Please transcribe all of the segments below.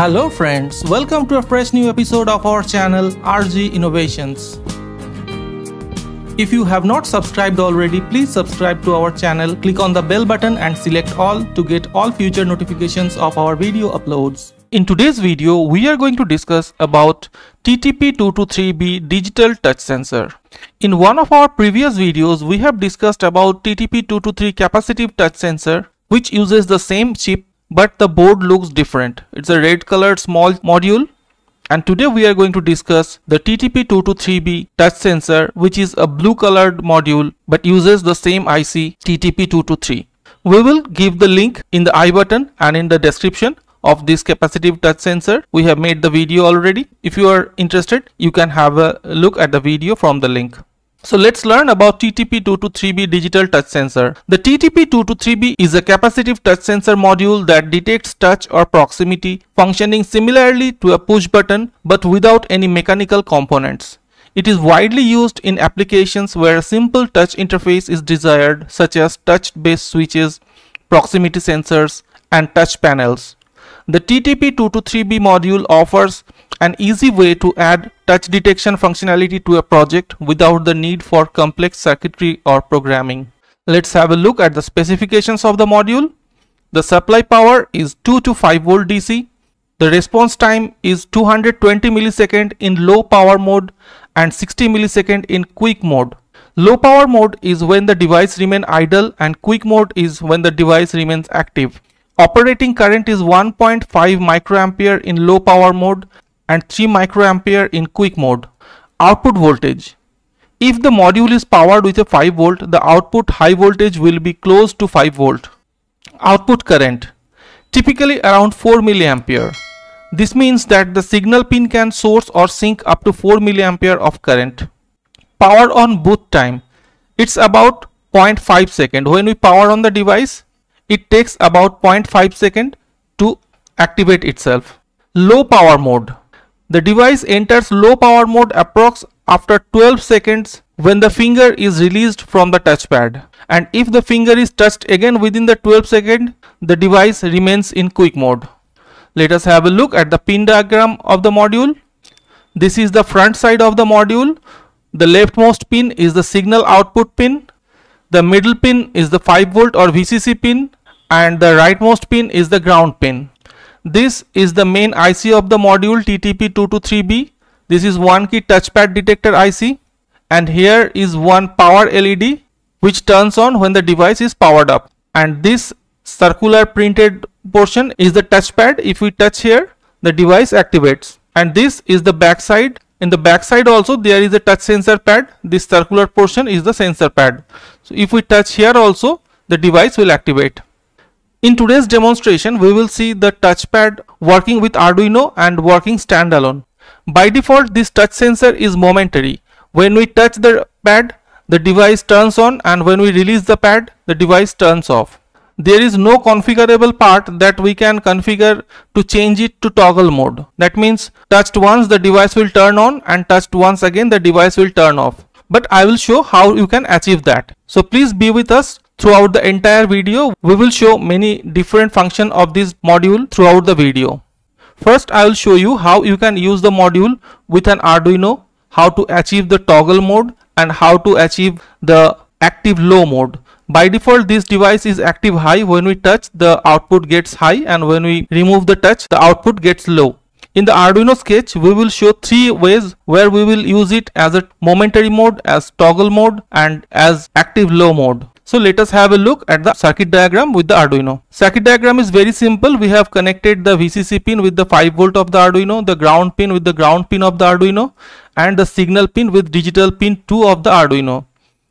Hello friends, welcome to a fresh new episode of our channel RG Innovations. If you have not subscribed already, please subscribe to our channel, click on the bell button and select all to get all future notifications of our video uploads. In today's video, we are going to discuss about TTP223B digital touch sensor. In one of our previous videos, we have discussed about TTP223 capacitive touch sensor which uses the same chip but the board looks different. It's a red colored small module and today we are going to discuss the TTP223B touch sensor which is a blue colored module but uses the same IC TTP223. We will give the link in the i button and in the description of this capacitive touch sensor. We have made the video already. If you are interested, you can have a look at the video from the link. So let's learn about TTP223B digital touch sensor. The TTP223B is a capacitive touch sensor module that detects touch or proximity functioning similarly to a push button but without any mechanical components. It is widely used in applications where a simple touch interface is desired such as touch-based switches, proximity sensors, and touch panels. The TTP223B module offers an easy way to add touch detection functionality to a project without the need for complex circuitry or programming. Let's have a look at the specifications of the module. The supply power is 2 to 5 volt DC. The response time is 220 millisecond in low power mode and 60 millisecond in quick mode. Low power mode is when the device remains idle and quick mode is when the device remains active. Operating current is 1.5 microampere in low power mode and 3 microampere in quick mode. Output voltage. If the module is powered with a 5 volt, the output high voltage will be close to 5 volt. Output current. Typically around 4 milliampere. This means that the signal pin can source or sink up to 4 milliampere of current. Power on boot time. It's about 0.5 second. When we power on the device, it takes about 0.5 second to activate itself. Low power mode. The device enters low power mode approx after 12 seconds when the finger is released from the touchpad and if the finger is touched again within the 12 second the device remains in quick mode. Let us have a look at the pin diagram of the module. This is the front side of the module. The leftmost pin is the signal output pin. The middle pin is the 5 volt or VCC pin and the rightmost pin is the ground pin. This is the main IC of the module TTP223B. This is one key touchpad detector IC and here is one power LED which turns on when the device is powered up. And this circular printed portion is the touchpad. If we touch here the device activates. And this is the backside. In the backside also there is a touch sensor pad. This circular portion is the sensor pad. So if we touch here also the device will activate in today's demonstration, we will see the touchpad working with Arduino and working standalone. By default, this touch sensor is momentary. When we touch the pad, the device turns on and when we release the pad, the device turns off. There is no configurable part that we can configure to change it to toggle mode. That means touched once the device will turn on and touched once again the device will turn off. But I will show how you can achieve that. So please be with us Throughout the entire video, we will show many different functions of this module throughout the video. First, I will show you how you can use the module with an Arduino, how to achieve the toggle mode and how to achieve the active low mode. By default, this device is active high. When we touch, the output gets high and when we remove the touch, the output gets low. In the Arduino sketch, we will show three ways where we will use it as a momentary mode, as toggle mode and as active low mode. So let us have a look at the circuit diagram with the Arduino. Circuit diagram is very simple. We have connected the VCC pin with the 5 volt of the Arduino, the ground pin with the ground pin of the Arduino and the signal pin with digital pin 2 of the Arduino.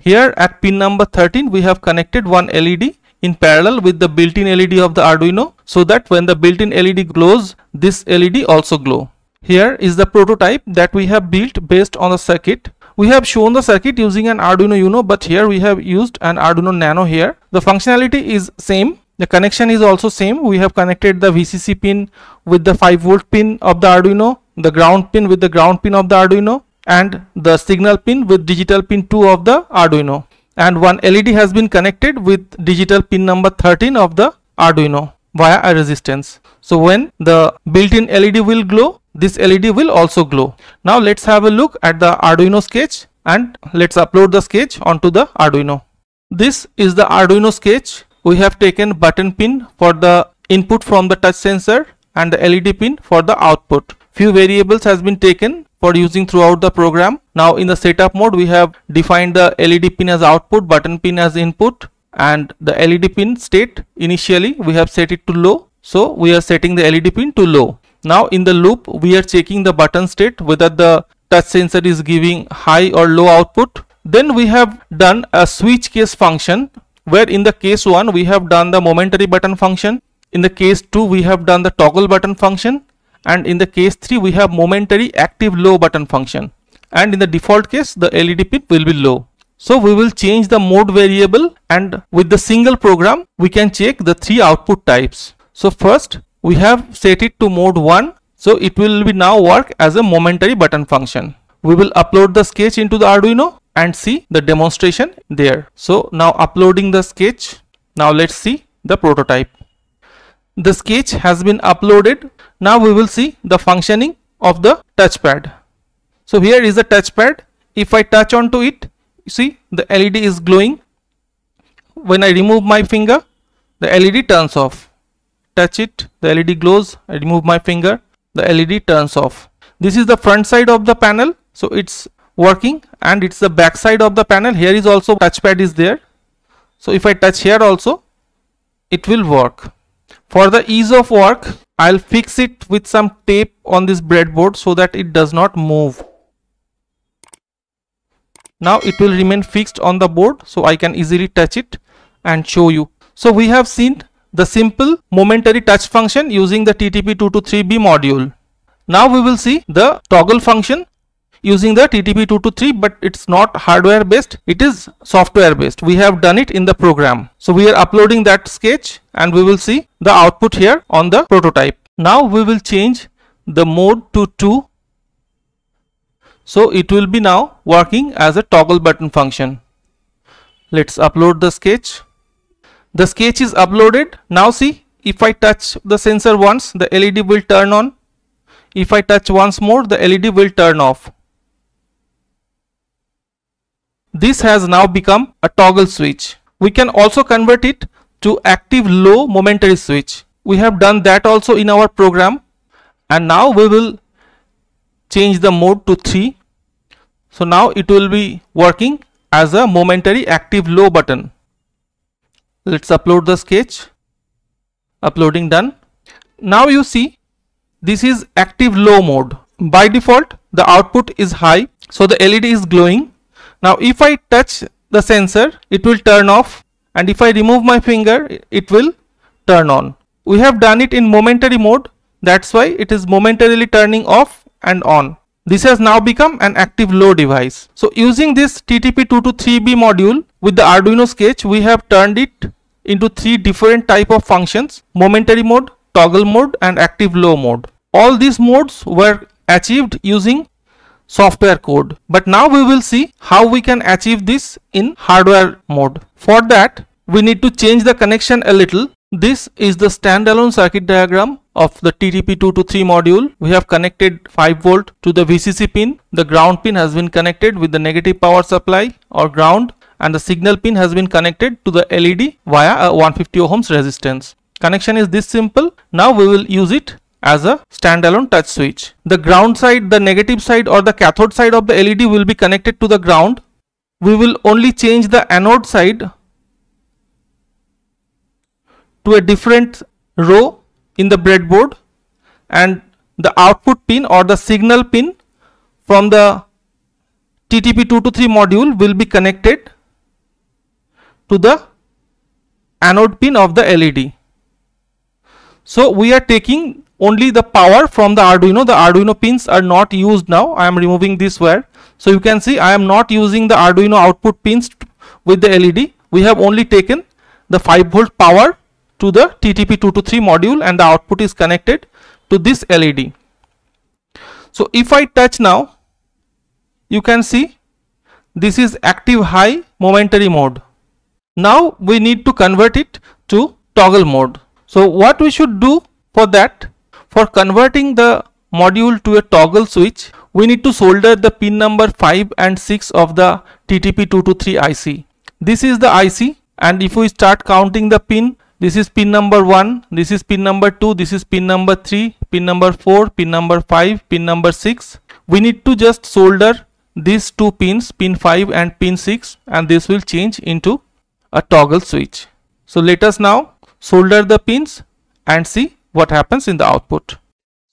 Here at pin number 13 we have connected one LED in parallel with the built-in LED of the Arduino so that when the built-in LED glows this LED also glow. Here is the prototype that we have built based on the circuit we have shown the circuit using an Arduino Uno but here we have used an Arduino Nano here. The functionality is same. The connection is also same. We have connected the VCC pin with the 5 volt pin of the Arduino, the ground pin with the ground pin of the Arduino and the signal pin with digital pin 2 of the Arduino. And one LED has been connected with digital pin number 13 of the Arduino via a resistance. So when the built-in LED will glow, this LED will also glow. Now let's have a look at the Arduino sketch and let's upload the sketch onto the Arduino. This is the Arduino sketch. We have taken button pin for the input from the touch sensor and the LED pin for the output. Few variables has been taken for using throughout the program. Now in the setup mode we have defined the LED pin as output, button pin as input and the LED pin state initially we have set it to low. So we are setting the LED pin to low. Now in the loop we are checking the button state whether the touch sensor is giving high or low output. Then we have done a switch case function where in the case 1 we have done the momentary button function. In the case 2 we have done the toggle button function and in the case 3 we have momentary active low button function and in the default case the LED pin will be low. So we will change the mode variable and with the single program we can check the three output types. So first we have set it to mode 1 so it will be now work as a momentary button function. We will upload the sketch into the Arduino and see the demonstration there. So now uploading the sketch. Now let's see the prototype. The sketch has been uploaded now we will see the functioning of the touchpad. So here is the touchpad. If I touch onto it, you see the LED is glowing. When I remove my finger, the LED turns off. Touch it, the LED glows. I remove my finger, the LED turns off. This is the front side of the panel. So it's working and it's the back side of the panel. Here is also touchpad is there. So if I touch here also, it will work. For the ease of work, I'll fix it with some tape on this breadboard so that it does not move. Now it will remain fixed on the board so I can easily touch it and show you. So we have seen the simple momentary touch function using the TTP223B module. Now we will see the toggle function using the TTP223 but it's not hardware based it is software based. We have done it in the program. So we are uploading that sketch and we will see the output here on the prototype. Now we will change the mode to 2 so it will be now working as a toggle button function. Let's upload the sketch the sketch is uploaded now see if I touch the sensor once the LED will turn on if I touch once more the LED will turn off this has now become a toggle switch. We can also convert it to active low momentary switch. We have done that also in our program and now we will change the mode to 3. So now it will be working as a momentary active low button. Let's upload the sketch. Uploading done. Now you see this is active low mode. By default the output is high so the LED is glowing now if I touch the sensor, it will turn off and if I remove my finger, it will turn on. We have done it in momentary mode. That's why it is momentarily turning off and on. This has now become an active low device. So using this TTP223B module with the Arduino sketch, we have turned it into three different type of functions, momentary mode, toggle mode and active low mode. All these modes were achieved using software code. But now we will see how we can achieve this in hardware mode. For that, we need to change the connection a little. This is the standalone circuit diagram of the TTP223 module. We have connected 5 volt to the VCC pin. The ground pin has been connected with the negative power supply or ground and the signal pin has been connected to the LED via a 150 ohms resistance. Connection is this simple. Now we will use it as a standalone touch switch. The ground side, the negative side or the cathode side of the LED will be connected to the ground. We will only change the anode side to a different row in the breadboard and the output pin or the signal pin from the TTP223 module will be connected to the anode pin of the LED. So we are taking only the power from the Arduino. The Arduino pins are not used now. I am removing this wire. So you can see I am not using the Arduino output pins with the LED. We have only taken the 5 volt power to the TTP223 module and the output is connected to this LED. So if I touch now, you can see this is active high momentary mode. Now we need to convert it to toggle mode. So what we should do For that, for converting the module to a toggle switch, we need to solder the pin number 5 and 6 of the TTP223 IC. This is the IC and if we start counting the pin, this is pin number 1, this is pin number 2, this is pin number 3, pin number 4, pin number 5, pin number 6. We need to just solder these two pins, pin 5 and pin 6 and this will change into a toggle switch. So let us now solder the pins and see what happens in the output.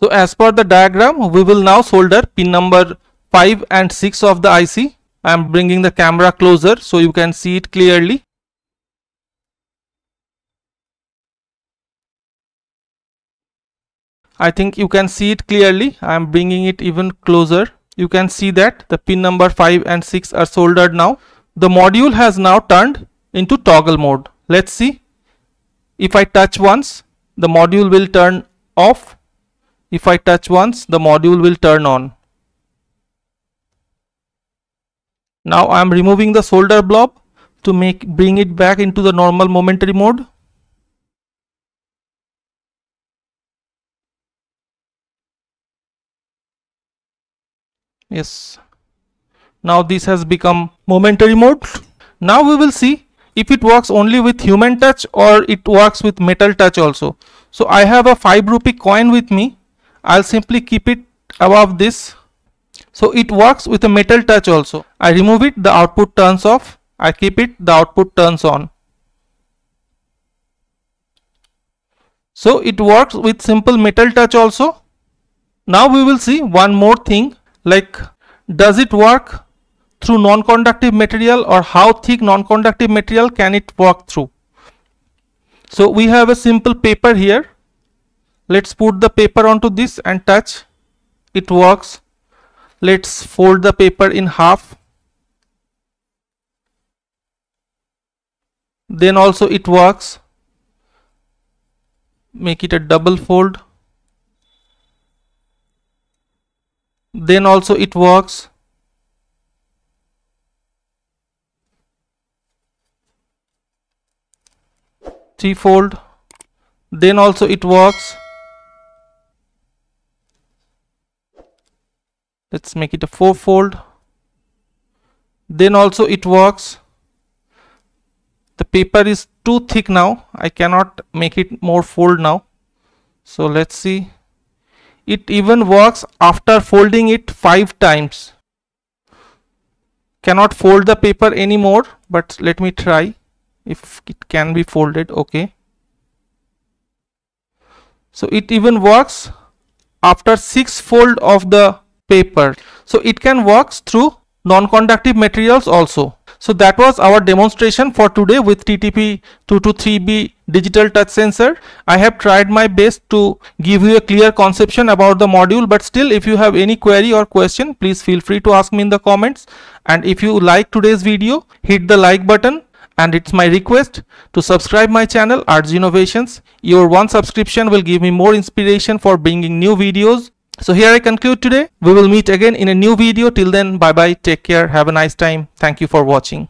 So as per the diagram, we will now solder pin number 5 and 6 of the IC. I am bringing the camera closer so you can see it clearly. I think you can see it clearly. I am bringing it even closer. You can see that the pin number 5 and 6 are soldered now. The module has now turned into toggle mode. Let's see. If I touch once, the module will turn off if I touch once the module will turn on. Now I am removing the solder blob to make bring it back into the normal momentary mode. Yes. Now this has become momentary mode. Now we will see if it works only with human touch or it works with metal touch also. So I have a 5 rupee coin with me. I'll simply keep it above this. So it works with a metal touch also. I remove it the output turns off. I keep it the output turns on. So it works with simple metal touch also. Now we will see one more thing like does it work through non-conductive material or how thick non-conductive material can it work through? So we have a simple paper here. Let's put the paper onto this and touch. It works. Let's fold the paper in half. Then also it works. Make it a double fold then also it works. Three fold then also it works. Let's make it a four-fold. Then also it works. The paper is too thick now. I cannot make it more fold now. So let's see it even works after folding it five times. Cannot fold the paper anymore but let me try. If it can be folded okay. So it even works after six fold of the paper. So it can work through non-conductive materials also. So that was our demonstration for today with TTP 223B digital touch sensor. I have tried my best to give you a clear conception about the module but still if you have any query or question please feel free to ask me in the comments and if you like today's video hit the like button and it's my request to subscribe my channel RG Innovations. Your one subscription will give me more inspiration for bringing new videos so here I conclude today. We will meet again in a new video. Till then, bye bye. Take care. Have a nice time. Thank you for watching.